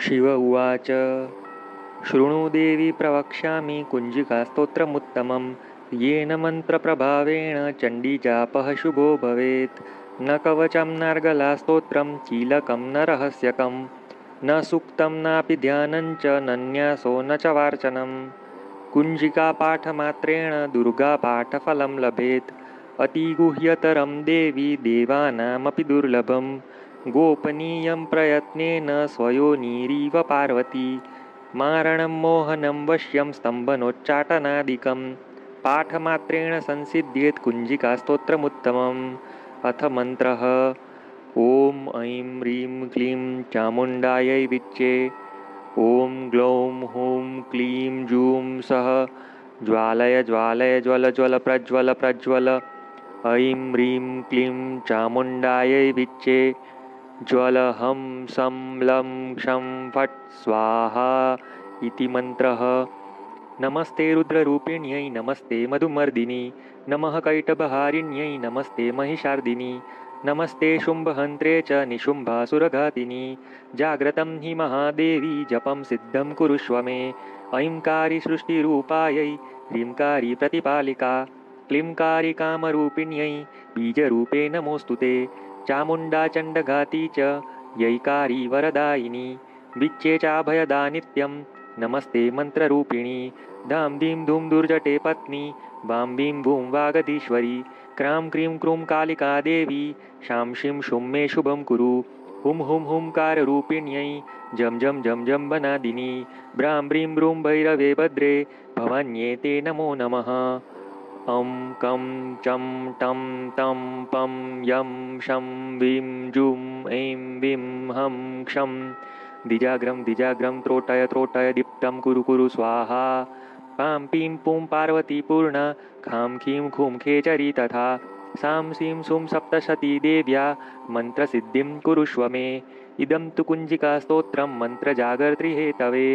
शिव उवाच। शृणुदेवी प्रवक्ष्यामि कुञ्जिकास्तोत्रमुत्तमं येन मन्त्रप्रभावेण चण्डीजापः शुभो भवेत्। न कवचं नार्गलास्तोत्रं कीलकं न रहस्यकं न सूक्तं नापि ध्यानञ्च नन्यासो न च वार्चनं कुञ्जिकापाठमात्रेण दुर्गापाठफलं लभेत्। अतिगुह्यतरं देवी देवानामपि दुर्लभं गोपनीयं प्रयत्नेन स्वयोनिरीव पार्वती। मारणं मोहनं वश्यं स्तम्भनोच्चाटनादिकं। पाठमात्रेण संसिद्ध्येत् कुञ्जिकास्तोत्रमुत्तमम् अथ मन्त्रः ॐ ऐं ह्रीं क्लीं चामुण्डायै विच्चे। ॐ ग्लौं हूं क्लीं जूं सः ज्वालय ज्वालय ज्वल ज्वल प्रज्वल प्रज्वल। ऐं ह्रीं क्लीं चामुण्डायै विच्चे ज्वलहं सं लं क्षं फट् स्वाहा इति मन्त्रः। नमस्ते रुद्ररूपिण्यै नमस्ते मधुमर्दिनि। नमः कैटभहारिण्यै नमस्ते महिषार्दिनि। नमस्ते शुम्भहन्त्रे च निशुम्भासुरघातिनि। जाग्रतं हि महादेवी जपं सिद्धं कुरुष्व मे ऐङ्कारी सृष्टिरूपायै ह्रीङ्कारी प्रतिपालिका। क्लीङ्कारी कामरूपिण्यै बीजरूपे नमोऽस्तु ते चामुण्डाचण्डघाती च यैकारी वरदायिनी। विच्चे चाभयदा नित्यं। नमस्ते मन्त्ररूपिणी। धां धीं धूं दुर्जटे पत्नी। वां वीं वूं वागधीश्वरी क्रां क्रीं क्रूं कालिका देवी। शां शीं शुं मे शुभं कुरु। हुं हुं हुंकाररूपिण्यै जं जं जं जं वनादिनी। ब्रां ब्रीं ब्रूं भैरवे भद्रे। भवान्ये ते नमो नमः अं कं चं टं तं पं यं शं वीं जुं ऐं वीं हं क्षं। द्विजाग्रं द्विजाग्रं त्रोटय त्रोटय दीप्तं कुरु कुरु स्वाहा। पां पीं पुं पार्वतीपूर्णा खां खीं खूं खेचरी तथा। सां सीं सुं सप्तशती देव्या मन्त्रसिद्धिं कुरुष्व मे इदं तु कुञ्जिकास्तोत्रं मन्त्रजागर्त्रिहेतवे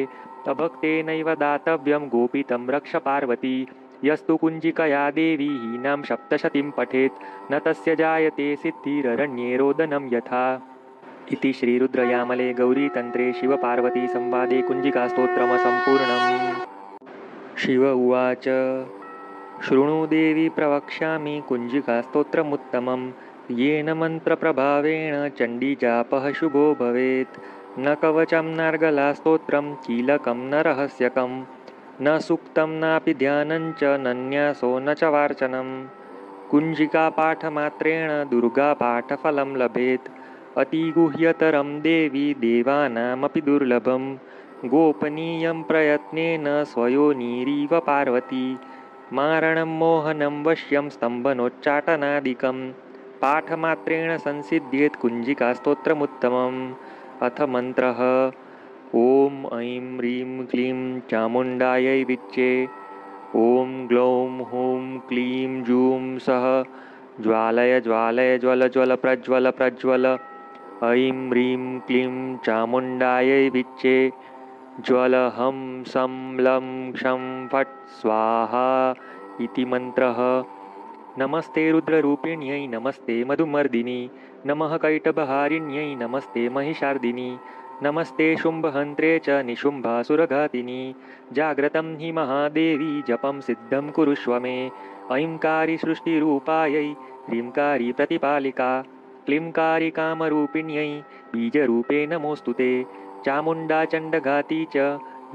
अभक्तेनैव दातव्यं गोपितं रक्ष पार्वती यस्तु कुञ्जिकया देवी हीनां सप्तशतीं पठेत्। न तस्य जायते सिद्धिररण्ये रोदनं यथा। इति श्रीरुद्रयामले गौरीतन्त्रे शिवपार्वतीसंवादे कुञ्जिकास्तोत्रमसम्पूर्णम्। शिव उवाच शृणुदेवी प्रवक्ष्यामि कुञ्जिकास्तोत्रमुत्तमं येन मन्त्रप्रभावेण चण्डीजापः शुभो भवेत्। न कवचं नार्गलास्तोत्रं कीलकं न रहस्यकं न सूक्तं नापि ध्यानञ्च नन्यासो न च वार्चनं। कुञ्जिकापाठमात्रेण दुर्गापाठफलं लभेत्। अतिगुह्यतरं देवी देवानामपि दुर्लभं। गोपनीयं प्रयत्नेन स्वयोनिरीव पार्वती। मारणं मोहनं वश्यं स्तम्भनोच्चाटनादिकं। पाठमात्रेण संसिद्ध्येत् कुञ्जिकास्तोत्रमुत्तमम्। अथ मन्त्रः ॐ ऐं ह्रीं क्लीं चामुण्डायै विच्चे ॐ ग्लौं हूं क्लीं जूं सः ज्वालय ज्वालय ज्वल ज्वल प्रज्वल प्रज्वल। ऐं ह्रीं क्लीं चामुण्डायै विच्चे ज्वलहं सं लं क्षं फट् स्वाहा इति मन्त्रः। नमस्ते रुद्ररूपिण्यै नमस्ते मधुमर्दिनि नमः कैटभहारिण्यै नमस्ते महिषार्दिनि नमस्ते शुम्भहन्त्रे च निशुम्भासुरघातिनि। जाग्रतं हि महादेवी जपं सिद्धं कुरुष्व मे। ऐङ्कारी सृष्टिरूपायै ह्रीङ्कारी प्रतिपालिका। क्लीङ्कारी कामरूपिण्यै बीजरूपे नमोऽस्तु ते। चामुण्डाचण्डघाती च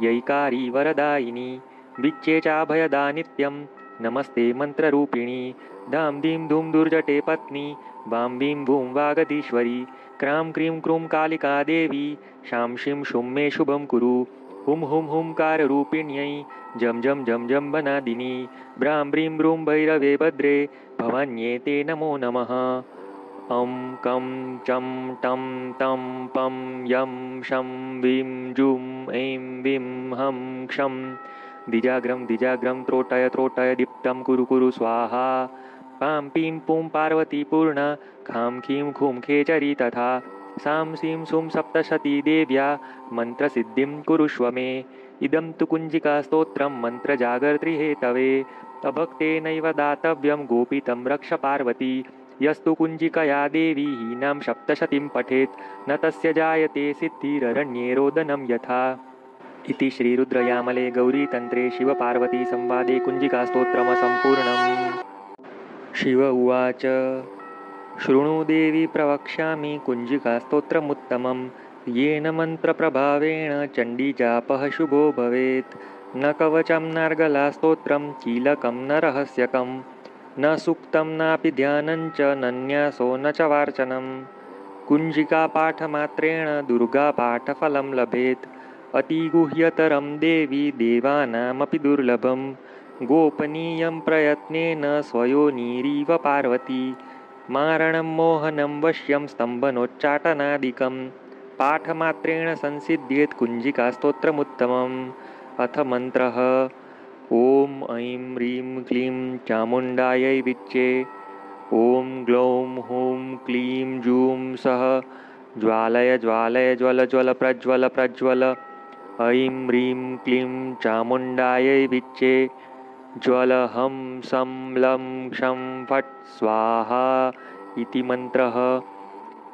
यैकारी वरदायिनी। विच्चे चाभयदा नित्यं। नमस्ते मन्त्ररूपिणी। धां धीं धूं दुर्जटे पत्नी। वां वीं वूं वागधीश्वरी क्रां क्रीं क्रूं कालिका देवी शां शीं शुं मे शुभं कुरु। हुं हुं हुंकाररूपिण्यै जं जं जं जं वनादिनी ब्रां ब्रीं ब्रूं भैरवे भद्रे भवान्ये ते नमो नमः। अं कं चं टं तं पं यं शं वीं जुं ऐं वीं हं क्षं। द्विजाग्रं द्विजाग्रं त्रोटय त्रोटय दीप्तं कुरु कुरु स्वाहा पां पीं पुं पार्वतीपूर्णा खां खीं खूं खेचरी तथा सां सीं सुं सप्तशती देव्या मन्त्रसिद्धिं कुरुष्व मे। इदं तु कुञ्जिकास्तोत्रं मन्त्रजागर्त्रिहेतवे अभक्तेनैव दातव्यं गोपितं रक्ष पार्वती। यस्तु कुञ्जिकया देवी हीनां सप्तशतीं पठेत् न तस्य जायते सिद्धिररण्ये रोदनं यथा। इति श्रीरुद्रयामले गौरीतन्त्रे शिवपार्वतीसंवादे कुञ्जिकास्तोत्रमसम्पूर्णम् शिव उवाच। शृणु देवी प्रवक्ष्यामि कुञ्जिकास्तोत्रमुत्तमं येन मन्त्रप्रभावेण चण्डीजापः शुभो भवेत्। न कवचं नार्गलास्तोत्रं कीलकं न रहस्यकं न सुक्तं नापि ध्यानञ्च नन्यासो न च वार्चनं कुञ्जिकापाठमात्रेण दुर्गापाठफलं लभेत्। अतिगुह्यतरं देवी देवानामपि दुर्लभं गोपनीयं प्रयत्नेन स्वयोनिरीव पार्वती। मारणं मोहनं वश्यं स्तम्भनोच्चाटनादिकं। पाठमात्रेण संसिद्ध्येत् कुञ्जिकास्तोत्रमुत्तमम् अथ मन्त्रः ॐ ऐं ह्रीं क्लीं चामुण्डायै विच्चे। ॐ ग्लौं हूं क्लीं जूं सः ज्वालय ज्वालय ज्वल ज्वल प्रज्वल प्रज्वल। ऐं ह्रीं क्लीं चामुण्डायै विच्चे ज्वल हं सं लं क्षं फट् स्वाहा इति मन्त्रः।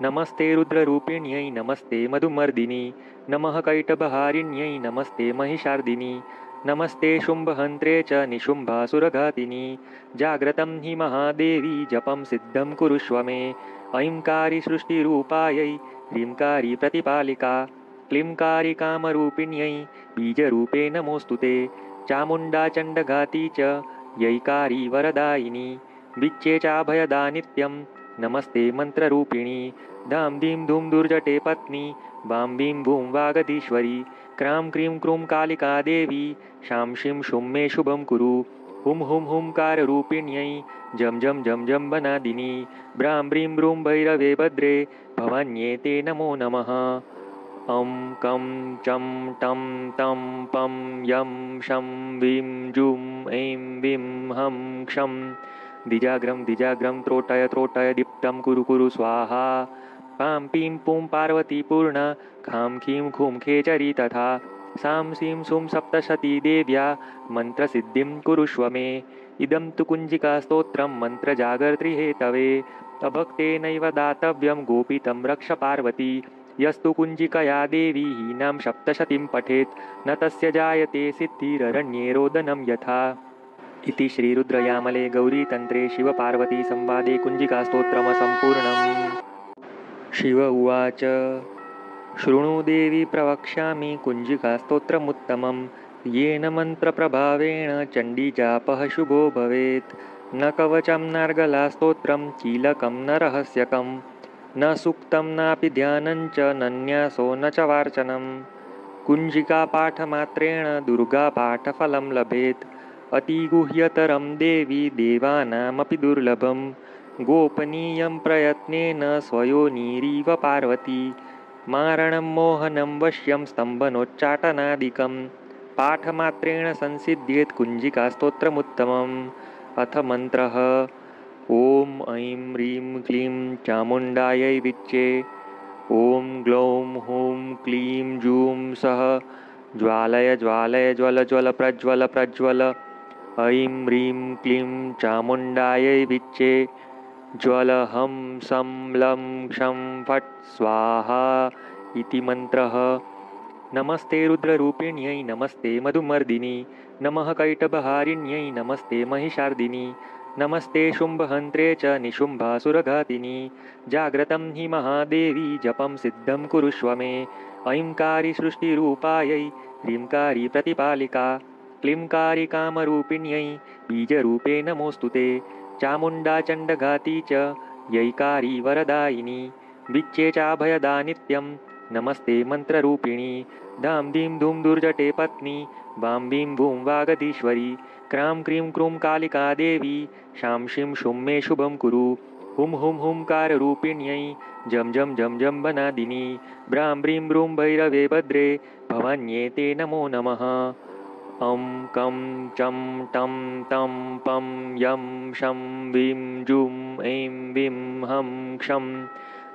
नमस्ते रुद्ररूपिण्यै नमस्ते मधुमर्दिनि। नमः कैटभहारिण्यै नमस्ते महिषार्दिनि। नमस्ते शुम्भहन्त्रे च निशुम्भासुरघातिनि। जाग्रतं हि महादेवी जपं सिद्धं कुरुष्व मे। ऐङ्कारी सृष्टिरूपायै ह्रीङ्कारी प्रतिपालिका। क्लीङ्कारी कामरूपिण्यै बीजरूपे नमोऽस्तु ते चामुण्डाचण्डघाती च यैकारी वरदायिनी। विच्चे चाभयदा नित्यं। नमस्ते मन्त्ररूपिणी। दां दीं धूं दुर्जटे पत्नी। वां बीं भूं वागधीश्वरी क्रां क्रीं क्रूं कालिका देवी। शां शीं शुं मे शुभं कुरु। हुं हुं हुंकाररूपिण्यै जं जं जं जं वनादिनी। ब्रां ब्रीं ब्रूं भैरवे भद्रे। भवान्ये ते नमो नमः अं कं चं टं तं पं यं शं वीं जुं ऐं विं हं क्षं। दिजाग्रं दिजाग्रं त्रोटय त्रोटय दीप्तं कुरु कुरु स्वाहा। पां पीं पुं पार्वतीपूर्ण खां खीं खूं खेचरी तथा। सां सीं सुं सप्तशती देव्या मन्त्रसिद्धिं कुरुष्व मे इदं तु कुञ्जिकास्तोत्रं मन्त्रजागर्त्रिहेतवे। अभक्तेनैव दातव्यं गोपितं रक्ष पार्वती यस्तु कुञ्जिकया देवी हीनां सप्तशतीं पठेत्। न तस्य जायते सिद्धिररण्ये रोदनं यथा। इति श्रीरुद्रयामले गौरीतन्त्रे शिवपार्वतीसंवादे कुञ्जिकास्तोत्रमसम्पूर्णम्। शिव उवाच शृणु देवी प्रवक्ष्यामि कुञ्जिकास्तोत्रमुत्तमं येन मन्त्रप्रभावेण चण्डीजापः शुभो भवेत्। न कवचं नार्गलास्तोत्रं कीलकं न रहस्यकं न सुक्तं नापि ध्यानञ्च नन्यासो न च वार्चनं। कुञ्जिकापाठमात्रेण दुर्गापाठफलं लभेत्। अतिगुह्यतरं देवी देवानामपि दुर्लभं गोपनीयं प्रयत्नेन स्वयोनिरीव पार्वती। मारणं मोहनं वश्यं स्तम्भनोच्चाटनादिकं। पाठमात्रेण संसिद्ध्येत् कुञ्जिकास्तोत्रमुत्तमम्। अथ मन्त्रः ॐ ऐं ह्रीं क्लीं चामुण्डायै विच्चे। ॐ ग्लौं हूं क्लीं जूं सः ज्वालय ज्वालय ज्वल ज्वल प्रज्वल प्रज्वल। ऐं ह्रीं क्लीं चामुण्डायै विच्चे। ज्वल हं सं लं क्षं फट् स्वाहा इति मन्त्रः। नमस्ते रुद्ररूपिण्यै नमस्ते मधुमर्दिनि। नमः कैटभहारिण्यै नमस्ते महिषार्दिनि नमस्ते शुम्भहन्त्रे च निशुम्भासुरघातिनि। जाग्रतं हि महादेवी जपं सिद्धं कुरुष्व मे ऐङ्कारी सृष्टिरूपायै ह्रीङ्कारी प्रतिपालिका। क्लींकारी कामरूपिण्यै बीजरूपे नमोऽस्तु ते। चामुण्डाचण्डघाती च यैकारी वरदायिनी। विच्चे चाभयदा नित्यं नमस्ते मन्त्ररूपिणी। दां दीं धूं दुर्जटे पत्नी वां बीं भूं वागधीश्वरी क्रां क्रीं क्रूं कालिका देवी शां शीं शुं मे शुभं कुरु। हुं हुं हुंकाररूपिण्यै जं जं जं जं वनादिनी ब्रां ब्रीं ब्रूं भैरवे भद्रे भवान्ये ते नमो नमः। अं कं चं टं तं पं यं शं वीं जुं ऐं विं हं क्षं।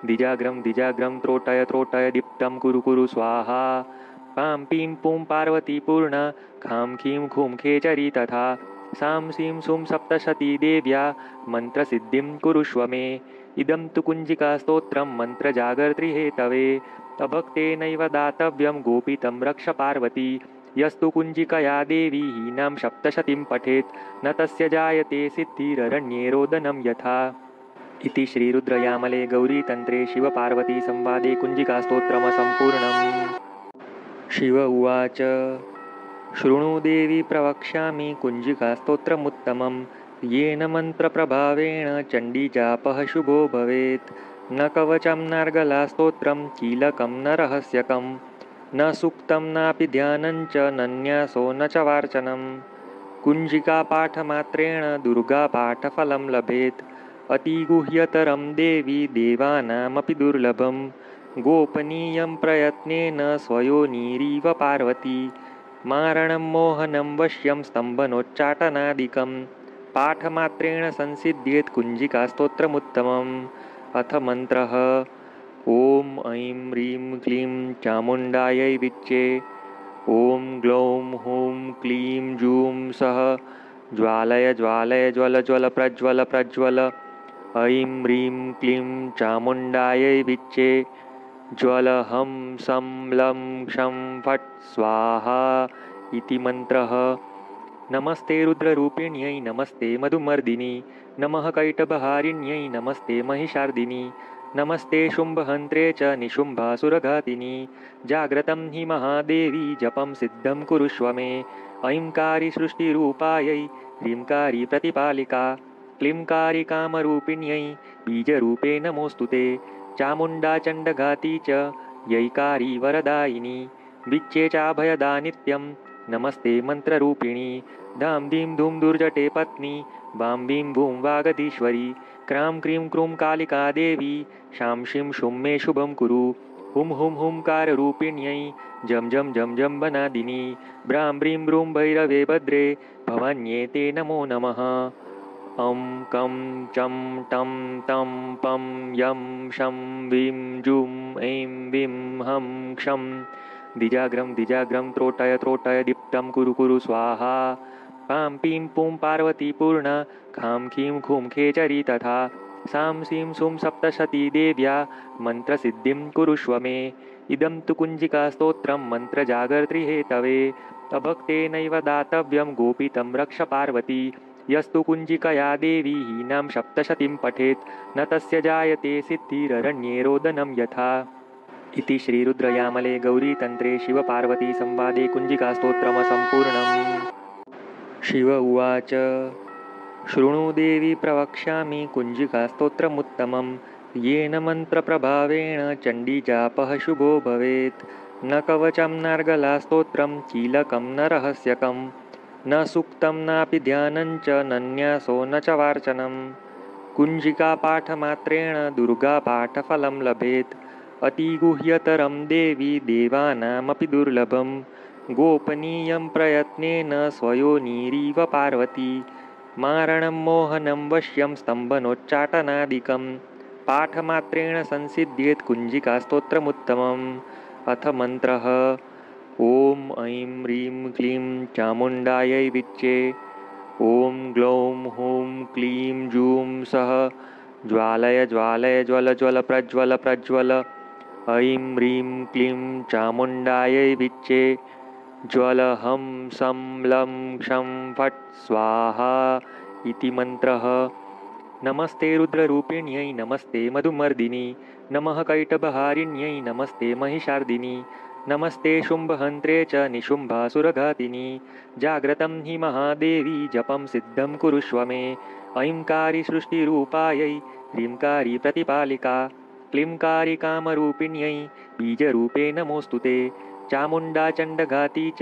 दिजाग्रं दिजाग्रं त्रोटय त्रोटय दीप्तं कुरु कुरु स्वाहा पां पीं पुं पार्वतीपूर्ण खां खीं खूं खेचरी तथा सां सीं सुं सप्तशती देव्या मन्त्रसिद्धिं कुरुष्व मे। इदं तु कुञ्जिकास्तोत्रं मन्त्रजागर्त्रिहेतवे अभक्तेनैव दातव्यं गोपितं रक्ष पार्वती। यस्तु कुञ्जिकया देवी हीनां सप्तशतीं पठेत् न तस्य जायते सिद्धिररण्ये रोदनं यथा। इति श्रीरुद्रयामले गौरीतन्त्रे शिवपार्वतीसंवादे कुञ्जिकास्तोत्रमसम्पूर्णम् शिव उवाच। शृणुदेवी प्रवक्ष्यामि कुञ्जिकास्तोत्रमुत्तमं येन मन्त्रप्रभावेण चण्डीजापः शुभो भवेत्। न कवचं नार्गलास्तोत्रं कीलकं न रहस्यकं न सूक्तं नापि ध्यानञ्च नन्यासो न च वार्चनं कुञ्जिकापाठमात्रेण दुर्गापाठफलं लभेत्। अतिगुह्यतरं देवी देवानामपि दुर्लभं गोपनीयं प्रयत्नेन स्वयोनिरीव पार्वती। मारणं मोहनं वश्यं स्तम्भनोच्चाटनादिकं। पाठमात्रेण संसिद्ध्येत् कुञ्जिकास्तोत्रमुत्तमम् अथ मन्त्रः ॐ ऐं ह्रीं क्लीं चामुण्डायै विच्चे। ॐ ग्लौं हूं क्लीं जूं सः ज्वालय ज्वालय ज्वल ज्वल प्रज्वल प्रज्वल। ऐं ह्रीं क्लीं चामुण्डायै विच्चे ज्वलहं सं लं क्षं फट् स्वाहा इति मन्त्रः। नमस्ते रुद्ररूपिण्यै नमस्ते मधुमर्दिनी। नमः कैटभहारिण्यै नमस्ते महिषार्दिनी। नमस्ते शुम्भहन्त्रे च निशुम्भासुरघातिनी। जाग्रतं हि महादेवी जपं सिद्धं कुरुष्व मे ऐङ्कारी सृष्टिरूपायै ह्रीङ्कारी प्रतिपालिका। क्लींकारिकामरूपिण्यै बीजरूपे नमोऽस्तु ते चामुण्डाचण्डघाती च यैकारी वरदायिनी विच्चे चाभयदा नित्यं। नमस्ते मन्त्ररूपिणी धां धीं धूं दुर्जटे पत्नी वां वीं भूं वागधीश्वरी क्रां क्रीं क्रूं कालिका देवी शां शिं शुं मे शुभं कुरु। हुं हुं हुंकाररूपिण्यै जं जं जं जं वनादिनी ब्रां ब्रीं ब्रूं भैरवे भद्रे भवान्ये ते नमो नमः ं कं चं टं तं पं यं शं वीं जुं ऐं वीं हं क्षं। द्विजाग्रं द्विजाग्रं त्रोटय त्रोटय दीप्तं कुरु कुरु स्वाहा। पां पीं पुं पार्वतीपूर्ण खां खीं खुं खेचरी तथा। सां सीं सुं सप्तशती देव्या मन्त्रसिद्धिं कुरुष्व मे इदं तु कुञ्जिकास्तोत्रं मन्त्रजागर्त्रिहेतवे अभक्तेनैव दातव्यं गोपितं रक्ष पार्वती यस्तु कुञ्जिकया देवी हीनां सप्तशतीं पठेत्। न तस्य जायते सिद्धिररण्ये रोदनं यथा। इति श्रीरुद्रयामले गौरीतन्त्रे शिवपार्वतीसंवादे कुञ्जिकास्तोत्रमसम्पूर्णम्। शिव उवाच शृणुदेवी प्रवक्ष्यामि कुञ्जिकास्तोत्रमुत्तमं येन मन्त्रप्रभावेण चण्डीजापः शुभो भवेत्। न कवचं नार्गलास्तोत्रं कीलकं न रहस्यकम् न सूक्तं नापि ध्यानञ्च नन्यासो न च वार्चनं कुञ्जिकापाठमात्रेण दुर्गापाठफलं लभेत्। अतिगुह्यतरं देवी देवानामपि दुर्लभं गोपनीयं प्रयत्नेन स्वयोनिरीव पार्वती। मारणं मोहनं वश्यं स्तम्भनोच्चाटनादिकं पाठमात्रेण संसिद्ध्येत् कुञ्जिकास्तोत्रमुत्तमम्। अथ मन्त्रः ॐ ऐं ह्रीं क्लीं चामुण्डायै विच्चे। ॐ ग्लौं हूं क्लीं जूं सः ज्वालय ज्वालय ज्वल ज्वल प्रज्वल प्रज्वल। ऐं ह्रीं क्लीं चामुण्डायै विच्चे। ज्वलहं सं लं क्षं फट् स्वाहा इति मन्त्रः। नमस्ते रुद्ररूपिण्यै नमस्ते मधुमर्दिनी। नमः कैटभहारिण्यै नमस्ते महिषार्दिनी नमस्ते शुम्भहन्त्रे च निशुम्भासुरघातिनी। जाग्रतं हि महादेवी जपं सिद्धं कुरुष्व मे। ऐङ्कारी सृष्टिरूपायै ह्रीङ्कारी प्रतिपालिका क्लीङ्कारिकामरूपिण्यै बीजरूपे नमोऽस्तु ते। चामुण्डाचण्डघाती च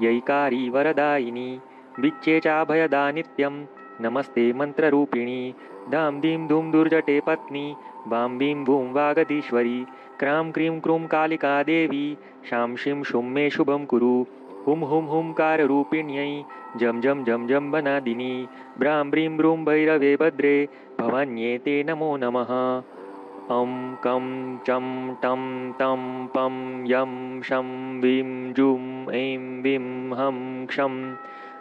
यैकारी वरदायिनी। विच्चे चाभयदा नित्यं नमस्ते मन्त्ररूपिणी। धां धीं धूं दुर्जटे पत्नी वां वीं भूं वागधीश्वरी क्रां क्रीं क्रूं कालिका देवी शां शिं शुं मे शुभं कुरु। हुं हुं हुंकाररूपिण्यै जं जं जं जं वनादिनी ब्रां ब्रीं ब्रूं भैरवे भद्रे भवान्ये ते नमो नमः ं। कं चं टं तं पं यं शं वीं जुं ऐं वीं हं क्षं।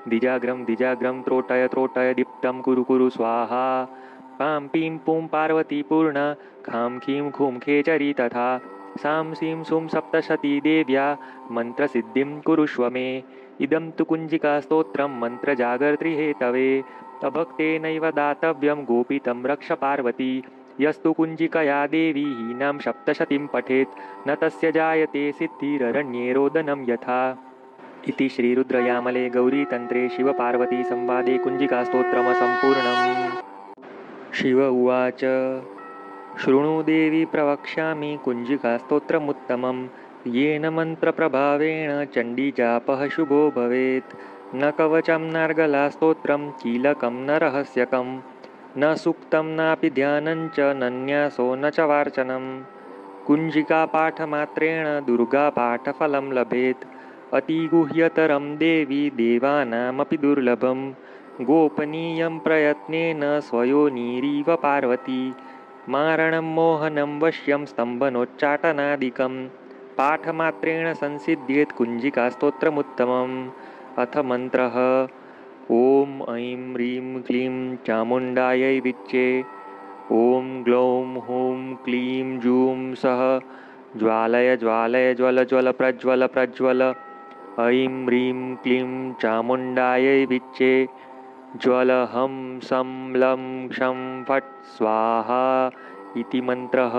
द्विजाग्रं द्विजाग्रं त्रोटय त्रोटय दीप्तं कुरु कुरु स्वाहा पां पीं पुं पार्वती पूर्ण खां खीं खुं खेचरी तथा सां सीं सुं सप्तशती देव्या मन्त्रसिद्धिं कुरुष्व मे। इदं तु कुञ्जिकास्तोत्रं मन्त्रजागर्त्रिहेतवे अभक्तेनैव दातव्यं गोपितं रक्ष पार्वती। यस्तु कुञ्जिकया देवी हीनां सप्तशतीं पठेत्। न तस्य जायते सिद्धिररण्ये रोदनं यथा। इति श्रीरुद्रयामले गौरीतन्त्रे शिवपार्वतीसंवादे कुञ्जिकास्तोत्रमसम्पूर्णम् शिव उवाच। शृणु देवी प्रवक्ष्यामि कुञ्जिकास्तोत्रमुत्तमं। येन मन्त्रप्रभावेण चण्डीजापः शुभो भवेत्। न कवचं नार्गलास्तोत्रं कीलकं न रहस्यकम् न सुक्तं नापि ध्यानञ्च नन्यासो न च वार्चनं। कुञ्जिकापाठमात्रेण दुर्गापाठफलं लभेत्। अतिगुह्यतरं देवी देवानामपि दुर्लभं गोपनीयं प्रयत्नेन स्वयोनिरीव पार्वती। मारणं मोहनं वश्यं स्तम्भनोच्चाटनादिकं। पाठमात्रेण संसिद्ध्येत् कुञ्जिकास्तोत्रमुत्तमम् अथ मन्त्रः ॐ ऐं ह्रीं क्लीं चामुण्डायै विच्चे। ॐ ग्लौं हूं क्लीं जूं सः ज्वालय ज्वालय ज्वल ज्वल प्रज्वल प्रज्वल। ऐं ह्रीं क्लीं चामुण्डायै विच्चे ज्वल हं सं लं क्षं फट् स्वाहा इति मन्त्रः।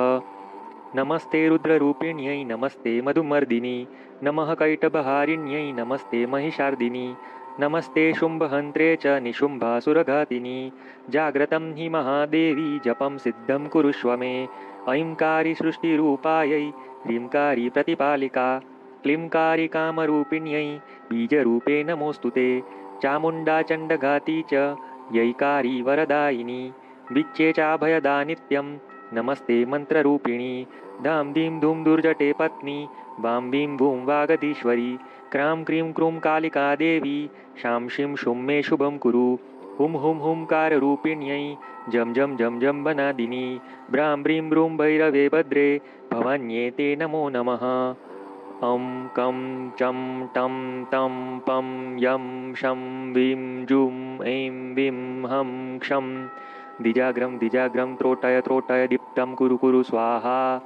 नमस्ते रुद्ररूपिण्यै नमस्ते मधुमर्दिनी। नमः कैटभहारिण्यै नमस्ते महिषार्दिनी। नमस्ते शुम्भहन्त्रे च निशुम्भासुरघातिनी। जाग्रतं हि महादेवी जपं सिद्धं कुरुष्व मे ऐङ्कारी सृष्टिरूपायै ह्रीङ्कारी प्रतिपालिका क्लीङ्कारी कामरूपिण्यै बीजरूपे नमोऽस्तु ते। चामुण्डाचण्डघाती च यैकारी वरदायिनी। विच्चे चाभयदा नित्यं। नमस्ते मन्त्ररूपिणी। दां दीं धूं दुर्जटे पत्नी। वां वीं भूं वागधीश्वरी क्रां क्रीं क्रूं कालिका देवी। शांशिं शुं मे शुभं कुरु। हुं हुं हुंकाररूपिण्यै जं जं जं जं वनादिनी। ब्रां ब्रीं ब्रूं भैरवे भद्रे। भवान्येते नमो नमः अं कं चं टं तं पं यं शं वीं जुं ऐं विं हं क्षं। द्विजाग्रं द्विजाग्रं त्रोटय त्रोटय दीप्तं कुरु कुरु स्वाहा।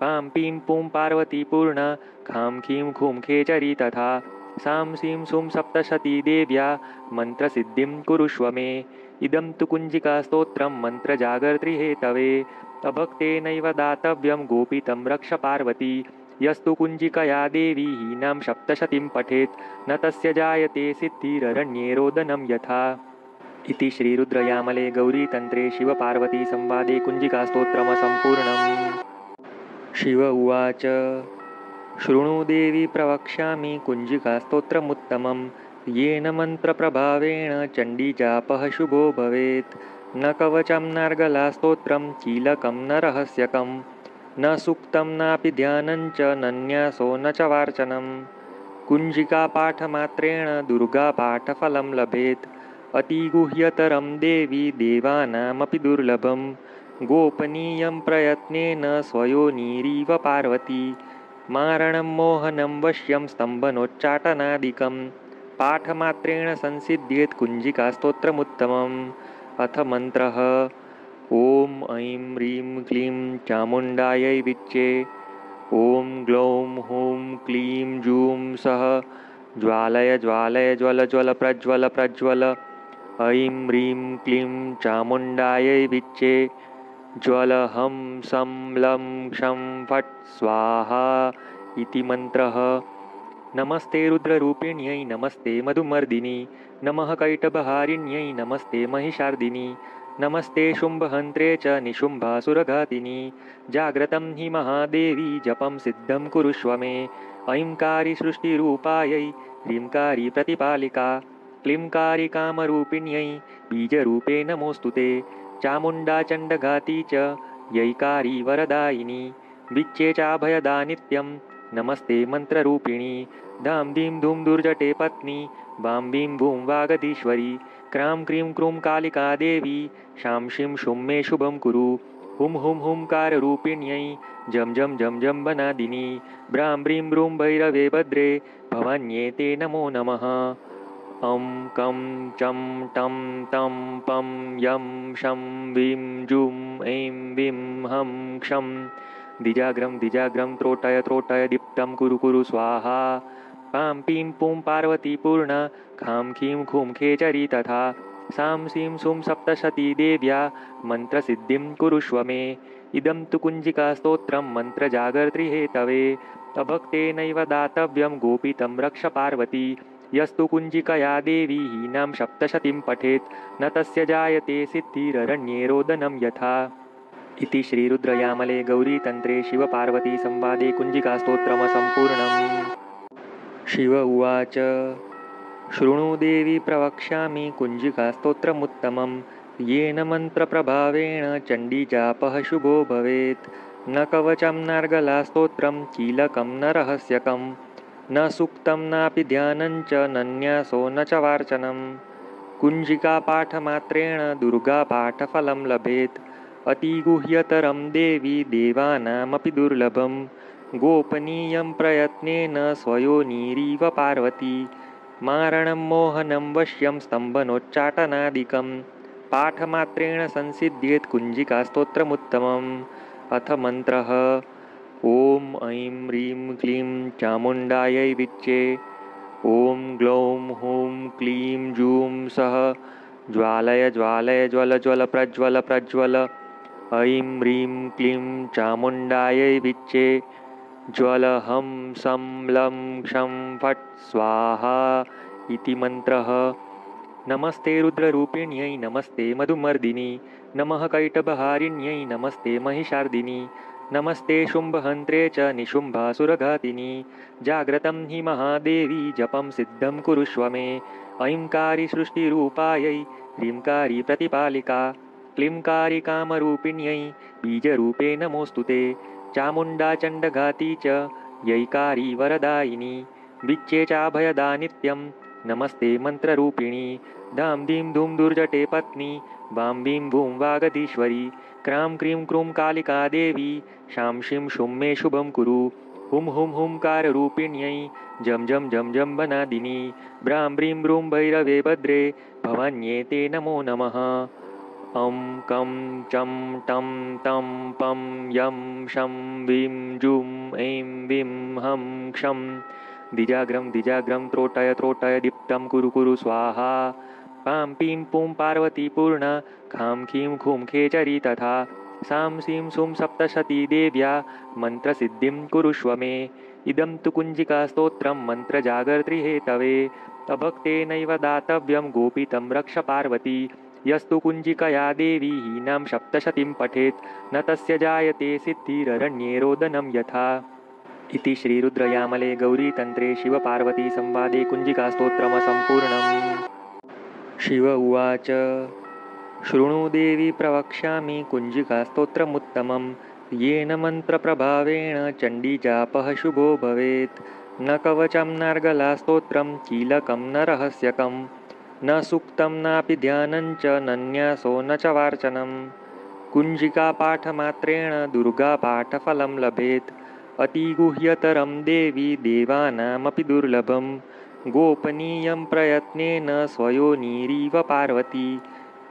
पां पीं पुं पार्वती पूर्ण खां खीं खुं खेचरी तथा। सां सीं सुं सप्तशती देव्या मन्त्रसिद्धिं कुरुष्व मे इदं तु कुञ्जिकास्तोत्रं मन्त्रजागर्त्रिहेतवे अभक्तेनैव दातव्यं गोपितं रक्ष पार्वती यस्तु कुञ्जिकया देवी हीनां सप्तशतीं पठेत्। न तस्य जायते सिद्धिररण्ये रोदनं यथा। इति श्रीरुद्रयामले गौरीतन्त्रे शिवपार्वतीसंवादे कुञ्जिकास्तोत्रमसम्पूर्णम्। शिव उवाच शृणु देवी प्रवक्ष्यामि कुञ्जिकास्तोत्रमुत्तमं येन मन्त्रप्रभावेण चण्डीजापः शुभो भवेत्। न कवचं नार्गलास्तोत्रं कीलकं न रहस्यकं न सुक्तं नापि ध्यानञ्च नन्यासो न च वार्चनं। कुञ्जिकापाठमात्रेण दुर्गापाठफलं लभेत्। अतिगुह्यतरं देवी देवानामपि दुर्लभम्। गोपनीयं प्रयत्नेन स्वयोनिरीव पार्वती। मारणं मोहनं वश्यं स्तम्भनोच्चाटनादिकं। पाठमात्रेण संसिद्ध्येत् कुञ्जिकास्तोत्रमुत्तमम्। अथ मन्त्रः ॐ ऐं ह्रीं क्लीं चामुण्डायै विच्चे। ॐ ग्लौं हूं क्लीं जूं सः ज्वालय ज्वालय ज्वल ज्वल प्रज्वल प्रज्वल। ऐं ह्रीं क्लीं चामुण्डायै विच्चे। ज्वलहं सं लं क्षं फट् स्वाहा इति मन्त्रः। नमस्ते रुद्ररूपिण्यै नमस्ते मधुमर्दिनी। नमः कैटभहारिण्यै नमस्ते महिषार्दिनी नमस्ते शुम्भहन्त्रे च निशुम्भासुरघातिनी जाग्रतं हि महादेवी जपं सिद्धं कुरुष्व मे ऐङ्कारी सृष्टिरूपायै ह्रीङ्कारी प्रतिपालिका। क्लीङ्कारी कामरूपिण्यै बीजरूपे नमोऽस्तु ते। चामुण्डाचण्डघाती च यैकारी वरदायिनी। विच्चे चाभयदा नित्यं नमस्ते मन्त्ररूपिणी। दां दीं धूं दुर्जटे पत्नी। वां वीं भूं वागधीश्वरी क्रां क्रीं क्रूं कालिका देवी। शांशिं शुं मे शुभं कुरु। हुं हुं हुंकाररूपिण्यै जं जं जं जं वनादिनी। ब्रां ब्रीं ब्रूं भैरवे भद्रे। भवान्येते नमो नमः ं। कं चं टं तं पं यं शं वीं जुं ऐं विं हं क्षं दिजाग्रं दिजाग्रं त्रोटय त्रोटय दीप्तं कुरु कुरु स्वाहा। पां पीं पुं पार्वतीपूर्ण खां खीं खुं खेचरी तथा सां सीं सुं सप्तशती देव्या मन्त्रसिद्धिं कुरुष्व मे इदं तु कुञ्जिकास्तोत्रं मन्त्रजागर्त्रिहेतवे अभक्तेनैव दातव्यं गोपितं रक्ष पार्वती। यस्तु कुञ्जिकया देवी हीनां सप्तशतीं पठेत्। न तस्य जायते सिद्धिररण्ये रोदनं यथा इति श्रीरुद्रयामले गौरीतन्त्रे शिवपार्वतीसंवादे कुञ्जिकास्तोत्रमसम्पूर्णम्। शिव उवाच शृणुदेवी प्रवक्ष्यामि कुञ्जिकास्तोत्रमुत्तमं येन मन्त्रप्रभावेण चण्डीजापः शुभो भवेत्। न कवचं नार्गलास्तोत्रं कीलकं न रहस्यकम्। न सुप्तं नापि ध्यानञ्च नन्यासो न च वार्चनं कुञ्जिकापाठमात्रेण दुर्गापाठफलं लभेत् अतिगुह्यतरं देवी देवानामपि दुर्लभं। गोपनीयं प्रयत्नेन स्वयोनीरीव पार्वती। मारणं मोहनं वश्यं स्तम्भनोच्चाटनादिकं। पाठमात्रेण संसिद्ध्येत् कुञ्जिकास्तोत्रमुत्तमम्। अथ मन्त्रः ॐ ऐं ह्रीं क्लीं चामुण्डायै विच्चे। ॐ ग्लौं हूं क्लीं जूं सः ज्वालय ज्वालय ज्वल ज्वल प्रज्वल प्रज्वल ऐं ह्रीं क्लीं चामुण्डायै विच्चे ज्वल हं सं लं क्षं फट् स्वाहा इति मन्त्रः। नमस्ते रुद्ररूपिण्यै नमस्ते मधुमर्दिनी नमः कैटभहारिण्यै नमस्ते महिषार्दिनी नमस्ते शुम्भहन्त्रे च निशुम्भासुरघातिनी जाग्रतं हि महादेवी जपं सिद्धं कुरुष्व मे ऐङ्कारी सृष्टिरूपायै ह्रीङ्कारी प्रतिपालिका क्लीङ्कारी कामरूपिण्यै बीजरूपे नमोऽस्तु ते। चामुण्डाचण्डघाती च यैकारी वरदायिनी। विच्चे चाभयदा नित्यं। नमस्ते मन्त्ररूपिणी। धां धीं धूं दुर्जटे पत्नी। वां वीं भूं वागधीश्वरी क्रां क्रीं क्रूं कालिका देवी। शां शिं शुं मे शुभं कुरु। हुं हुं हुंकाररूपिण्यै जं जं जं जं वनादिनी। ब्रां ब्रीं ब्रूं भैरवे भद्रे। भवान्ये ते नमो नमः ं कं चं टं तं पं यं शं वीं जुं ऐं विं हं क्षं। दिजाग्रं दिजाग्रं त्रोटय त्रोटय दीप्तं कुरु कुरु स्वाहा। पां पीं पुं पार्वतीपूर्ण खां खीं खुं खेचरी तथा। सां सीं सुं सप्तशती देव्या मन्त्रसिद्धिं कुरुष्व मे इदं तु कुञ्जिकास्तोत्रं मन्त्रजागर्त्रिहेतवे अभक्तेनैव दातव्यं गोपितं रक्ष पार्वती यस्तु कुञ्जिकया देवी सप्तशतीं पठेत्। न तस्य जायते सिद्धिररण्ये रोदनं यथा। इति श्रीरुद्रयामले गौरीतन्त्रे शिवपार्वतीसंवादे कुञ्जिकास्तोत्रमसम्पूर्णम्। शिव उवाच शृणुदेवी प्रवक्ष्यामि कुञ्जिकास्तोत्रमुत्तमं येन मन्त्रप्रभावेण चण्डीजापः शुभो भवेत्। न कवचं नार्गलास्तोत्रं कीलकं न रहस्यकं न सुक्तं नापि ध्यानञ्च नन्यासो न च वार्चनं कुञ्जिकापाठमात्रेण दुर्गापाठफलं लभेत्। अतिगुह्यतरं देवी देवानामपि दुर्लभं गोपनीयं प्रयत्नेन स्वयोनीरीव पार्वती।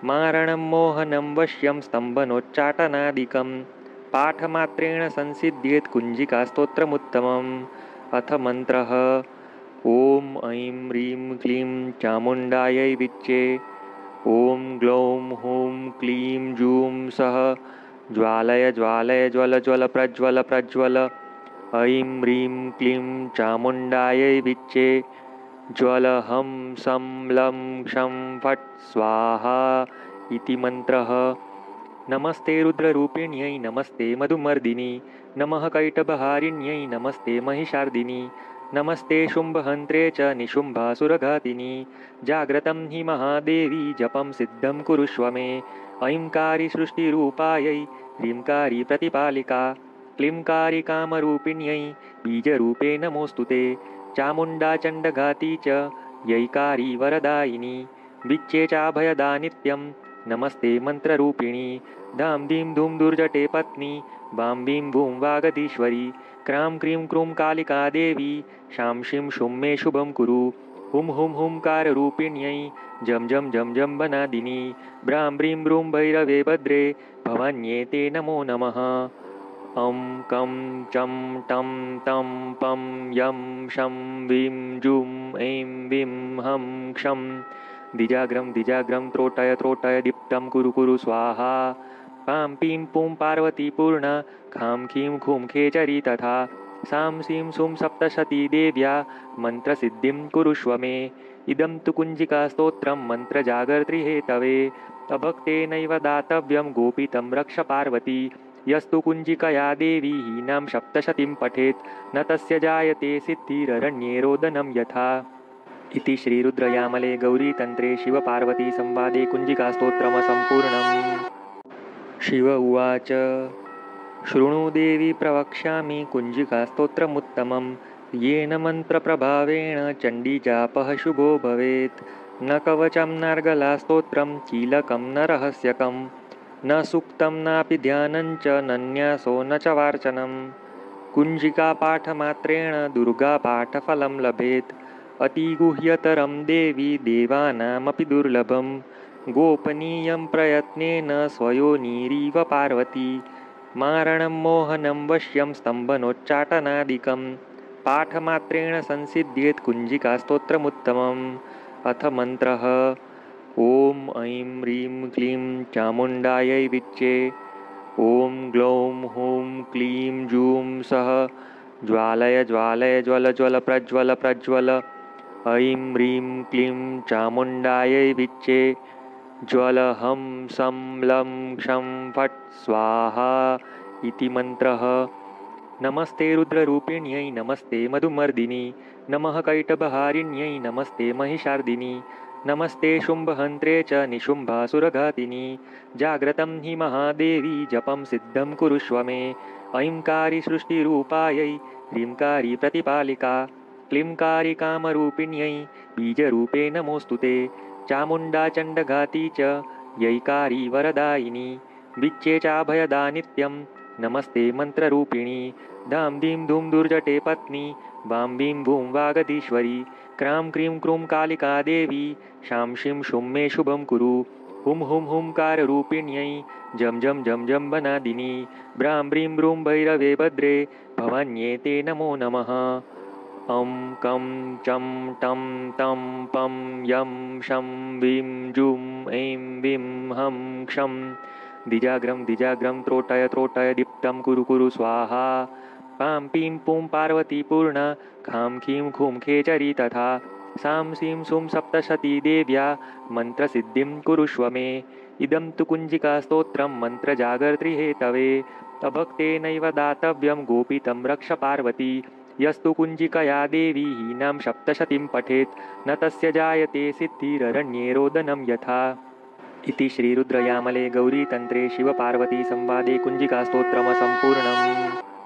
मारणं मोहनं वश्यं स्तम्भनोच्चाटनादिकं पाठमात्रेण संसिद्ध्येत् कुञ्जिकास्तोत्रमुत्तमम्। अथ मन्त्रः ॐ ऐं ह्रीं क्लीं चामुण्डायै विच्चे। ॐ ग्लौं हूं क्लीं जूं सः ज्वालय ज्वालय ज्वल ज्वल प्रज्वल प्रज्वल। ऐं ह्रीं क्लीं चामुण्डायै विच्चे। ज्वलहं सं लं क्षं फट् स्वाहा इति मन्त्रः। नमस्ते रुद्ररूपिण्यै नमस्ते मधुमर्दिनी। नमः कैटभहारिण्यै नमस्ते महिषार्दिनी नमस्ते शुम्भहन्त्रे च निशुम्भासुरघातिनी। जाग्रतं हि महादेवी जपं सिद्धं कुरुष्व मे ऐङ्कारी सृष्टिरूपायै ह्रीङ्कारी प्रतिपालिका। क्लीङ्कारी कामरूपिण्यै बीजरूपे नमोऽस्तु ते। चामुण्डाचण्डघाती च यैकारी वरदायिनी। विच्चे चाभयदा नित्यं। नमस्ते मन्त्ररूपिणी। धां धीं धूं दुर्जटे पत्नी। वां वीं भूं वागधीश्वरी क्रां क्रीं क्रूं कालिका देवी शां शिं शुं मे शुभं कुरु। हुं हुं हुंकाररूपिण्यै जं जं जं जं वनादिनी ब्रां ब्रीं ब्रूं भैरवे भद्रे भवान्ये ते नमो नमः। अं कं चं टं तं पं यं शं वीं जुं ऐं विं हं क्षं। दिजाग्रं दिजाग्रं त्रोटय त्रोटय दीप्तं कुरु कुरु स्वाहा पां पीं पुं पार्वतीपूर्ण खां खीं खुं खेचरी तथा सां सीं सुं सप्तशती देव्या मन्त्रसिद्धिं कुरुष्व मे। इदं तु कुञ्जिकास्तोत्रं मन्त्रजागर्त्रिहेतवे अभक्तेनैव दातव्यं गोपितं रक्ष पार्वती। यस्तु कुञ्जिकया देवी हीनां सप्तशतीं पठेत्। न तस्य जायते सिद्धिररण्ये रोदनं यथा। इति श्रीरुद्रयामले गौरीतन्त्रे शिवपार्वतीसंवादे कुञ्जिकास्तोत्रमसम्पूर्णम् शिव उवाच। शृणुदेवी प्रवक्ष्यामि कुञ्जिकास्तोत्रमुत्तमं। येन मन्त्रप्रभावेण चण्डीजापः शुभो भवेत्। न कवचं नार्गलास्तोत्रं कीलकं न रहस्यकं। न सूक्तं नापि ध्यानञ्च नन्यासो न च वार्चनं। कुञ्जिकापाठमात्रेण दुर्गापाठफलं लभेत्। अतिगुह्यतरं देवी देवानामपि दुर्लभं गोपनीयं प्रयत्नेन स्वयोनिरीव पार्वती। मारणं मोहनं वश्यं स्तम्भनोच्चाटनादिकं। पाठमात्रेण संसिद्ध्येत् कुञ्जिकास्तोत्रमुत्तमम् अथ मन्त्रः ॐ ऐं ह्रीं क्लीं चामुण्डायै विच्चे। ॐ ग्लौं हूं क्लीं जूं सः ज्वालय ज्वालय ज्वल ज्वल प्रज्वल प्रज्वल। ऐं ह्रीं क्लीं चामुण्डायै विच्चे ज्वलहं सं लं क्षं फट् स्वाहा इति मन्त्रः। नमस्ते रुद्ररूपिण्यै नमस्ते मधुमर्दिनी। नमः कैटभहारिण्यै नमस्ते महिषार्दिनी। नमस्ते शुम्भहन्त्रे च निशुम्भासुरघातिनी। जाग्रतं हि महादेवी जपं सिद्धं कुरुष्व मे। ऐङ्कारी सृष्टिरूपायै ह्रीङ्कारी प्रतिपालिका। क्लीङ्कारी कामरूपिण्यै बीजरूपे नमोऽस्तु ते चामुण्डाचण्डघाती च यैकारी वरदायिनी। विच्चे चाभयदा नित्यं। नमस्ते मन्त्ररूपिणी। दां दीं धूं दुर्जटे पत्नी। वां बीं भूं वागधीश्वरी क्रां क्रीं क्रूं कालिका देवी। शां शिं शुं मे शुभं कुरु। हुं हुं हुंकाररूपिण्यै जं जं जं जं वनादिनी। ब्रां ब्रीं ब्रूं भैरवे भद्रे। भवान्ये ते नमो नमः अं कं चं टं तं पं यं शं वीं जुं ऐं विं हं क्षं। दिजाग्रं दिजाग्रं त्रोटय त्रोटय दीप्तं कुरु कुरु स्वाहा। पां पीं पुं पार्वतीपूर्ण खां खीं खुं खेचरी तथा सां सीं सुं सप्तशती देव्या मन्त्रसिद्धिं कुरुष्व मे इदं तु कुञ्जिकास्तोत्रं मन्त्रजागर्त्रिहेतवे अभक्तेनैव दातव्यं गोपितं रक्ष पार्वती यस्तु कुञ्जिकया देवी हीनां सप्तशतीं पठेत्। न तस्य जायते सिद्धिररण्ये रोदनं यथा। इति श्रीरुद्रयामले गौरीतन्त्रे शिवपार्वतीसंवादे कुञ्जिकास्तोत्रमसम्पूर्णम्